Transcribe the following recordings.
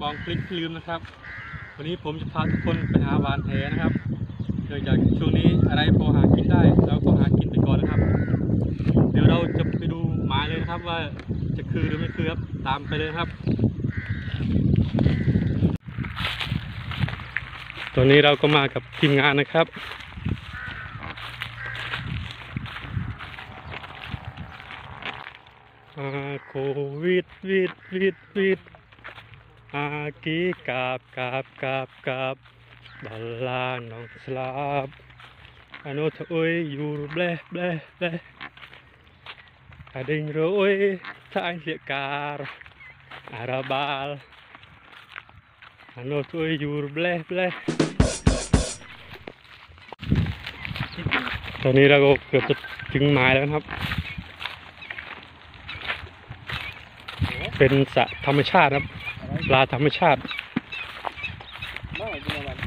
บองคลิกลืมนะครับ วันนี้ผมจะพาทุกคนไปหาหวานแหนะครับเนื่องจากช่วงนี้อะไรพอหากินได้เราก็หากินไปก่อนนะครับ เดี๋ยวเราจะไปดูหมายเลยนะครับว่าจะคือหรือไม่คือครับตามไปเลยครับ ตอนนี้เราก็มากับทีมงานนะครับโควิดวิดวิดวิด อากีกาบกาบกาบกาบบาลาน้องสลาบอาโนทโอยอยู่เบลเบลเบลอาดิงโรยทายเสียการอาราบาลอาโนทโอยอยู่เบลเบลตอนนี้เราก็เกือบจะถึงหมายแล้วครับ เป็นสระธรรมชาติครับ ปลาธรรมชาติไม่กินอะไรโห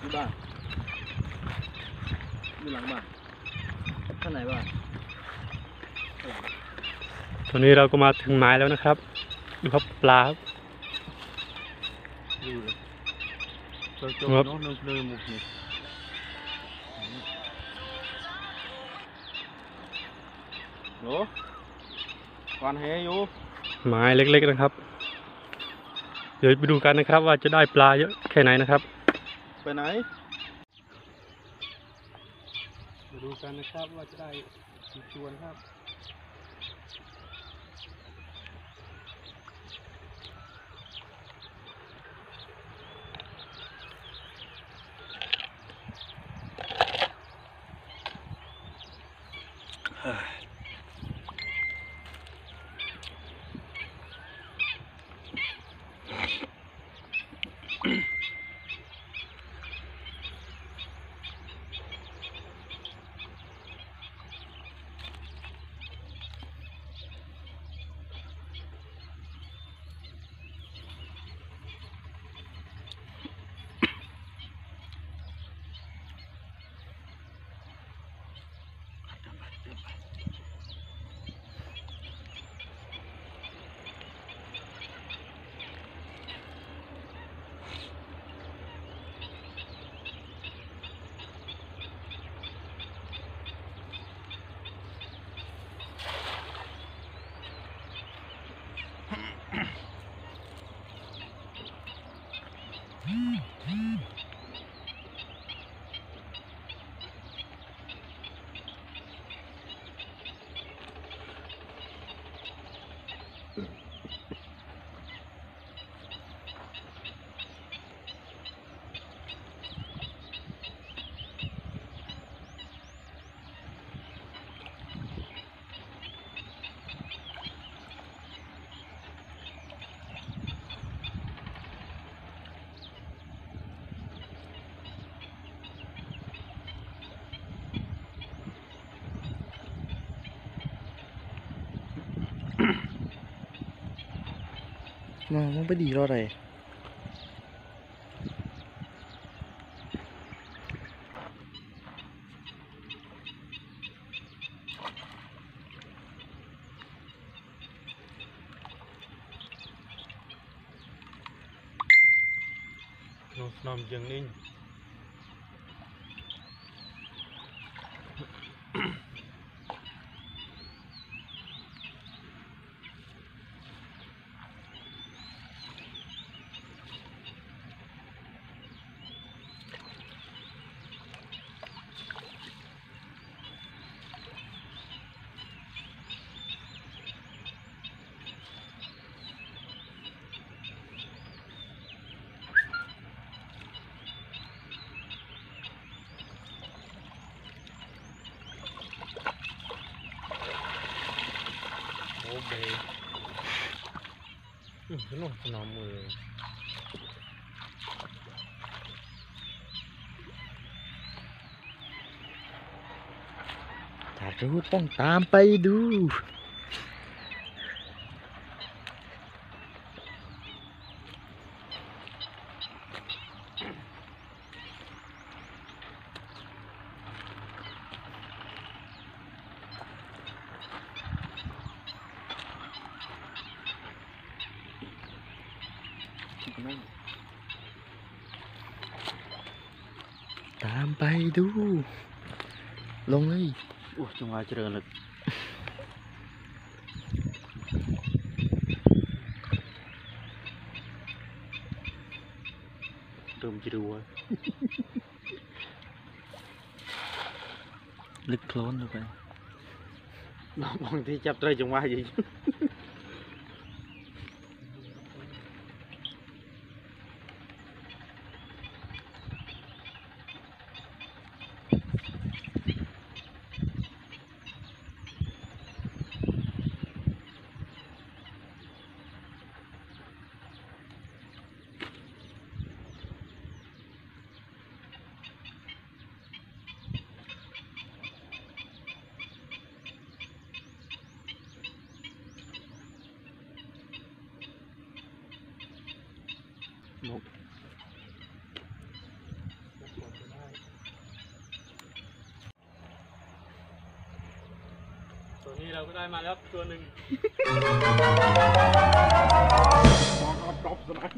ที่บ้านอยู่หลังบ้านข้างไหนบ้านตอนนี้เราก็มาถึงหมายแล้วนะครับดูครับปลาครับอยู่เลยโจโจครับโน้ตนึกเลยมุกนี่ โหวานแหอยู่หมายเล็กๆนะครับ เดี๋ยวไปดูกันนะครับ ว่าจะได้ปลาเยอะแค่ไหนนะครับ ไปไหนมาดูกันนะครับว่าจะได้กี่ตัวนะครับมามั นไม่ดีรออะไรน้องสนองยังนิ่งโอ้เบย อืมน้องสนอมมือถ้ารู้ต้องตามไปดู นั่น ตามไปดู ลงเลย โอ้จังหวะเจริญเลยเริ่มจะดูเว้ย ลึกโคลนลงไป บางทีจับไตรจังหวะอยู่ น เราก็ได้มาแล้วตัวหนึ่งมองเอาดรอปสมัย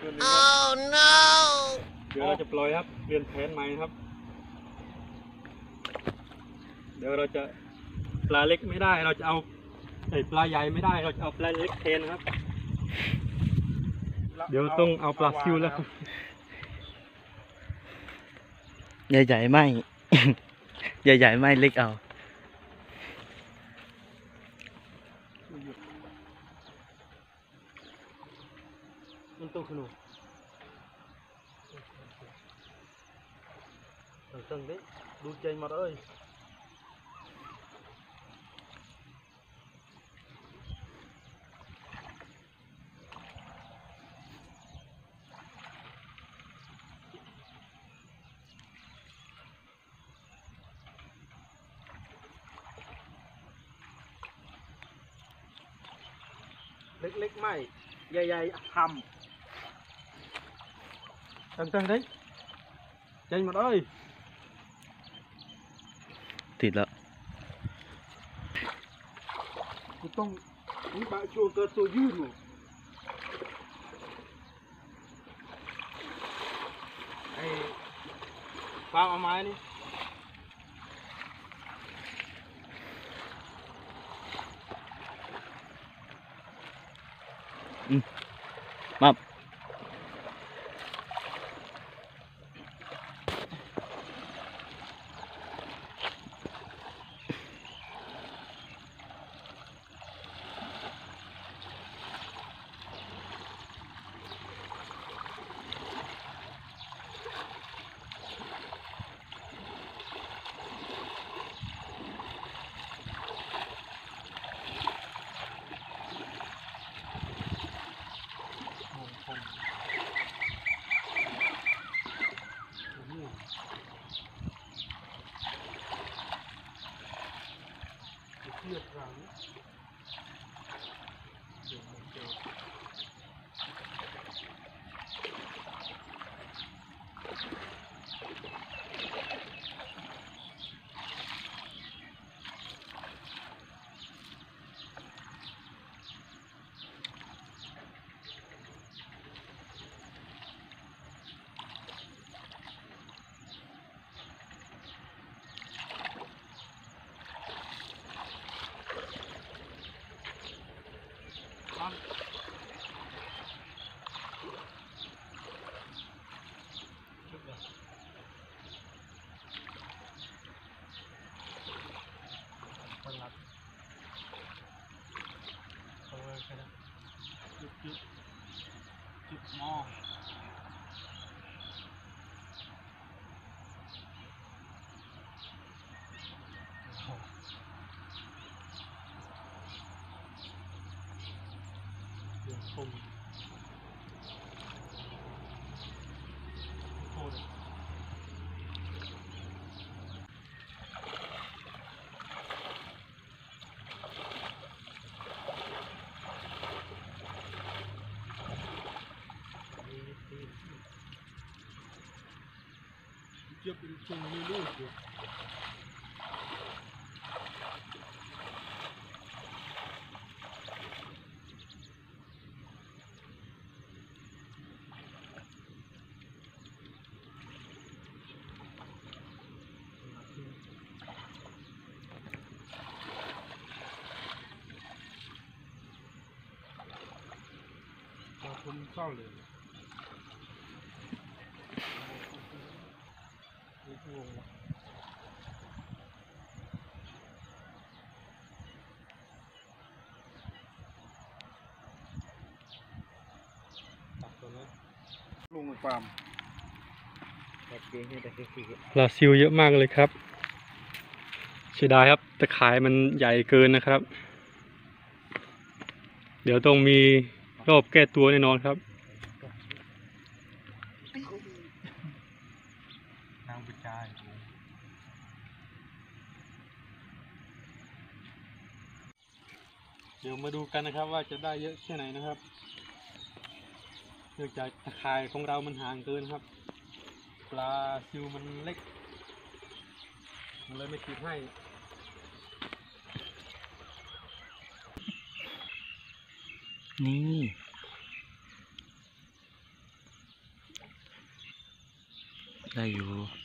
ตัวหนึ่งครับเดี๋ยวเราจะปล่อยครับเปลี่ยนแผนใหม่ครับ เดี๋ยวเราจะปลาเล็กไม่ได้ เราจะเอาไอ้ยปลาใหญ่ไม่ได้ เราจะเอาปลาเล็กเทนครับ เดี๋ยวต้องเอาปลาซิวแล้วครับ ใหญ่ๆไม่ ใหญ่ๆไม่เล็กเอา yun. Untong suno. Thằng sân đấy, đu chênh mặt ơi. เอ้ยเล็กๆ ไม่ ใหญ่ๆทตั้งตั้งดิใจหมาเอ้ยติดแล้วำกูต้องนี่บะชัวเกิดตัวยืดหนูไอ้ฟางเอาไม้นี่ 这不就是没路子？要不你找来。 งงว่ะตัดตัวนี้ลุงมันความปลาซิวเยอะมากเลยครับเสียดายครับตะขายมันใหญ่เกินนะครับ เดี๋ยวต้องมีรอบแก้ตัวแน่นอนครับ นางปิจาย เดี๋ยว มาดูกันนะครับ ว่าจะได้เยอะแค่ไหนนะครับเนื่องจากตะข่ายของเรามันห่างเกินครับ ปลาซิวมันเล็ก มันเลยไม่ติดให้นี่ได้อยู่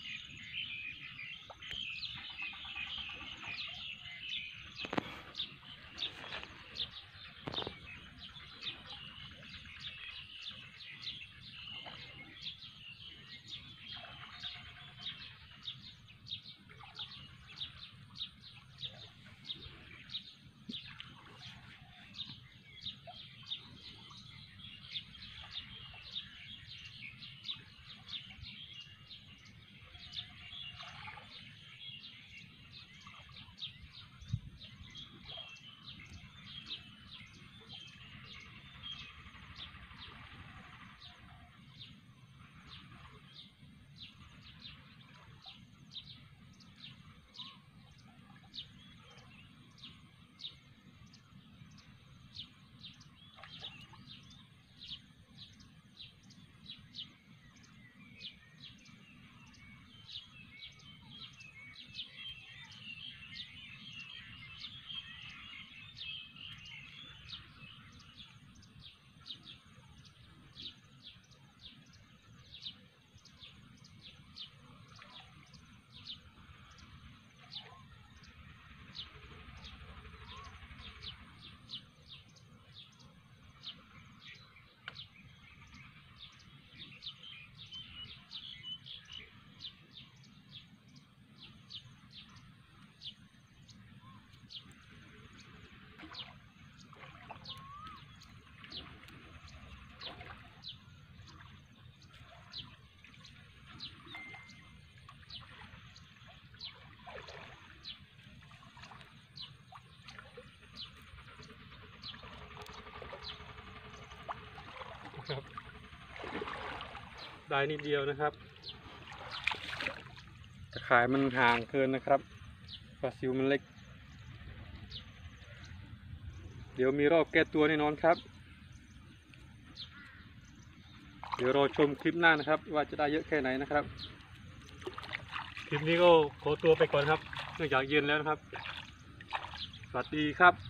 ครับ ได้นิดเดียวนะครับตะขายมันห่างเกินนะครับปลาซิวมันเล็ก เดี๋ยวมีรอบแก้ตัวแน่นอนครับ เดี๋ยวรอชมคลิปหน้านะครับ ว่าจะได้เยอะแค่ไหนนะครับ คลิปนี้ก็ขอตัวไปก่อนครับ เนื่องจากเย็นแล้วนะครับ สวัสดีครับ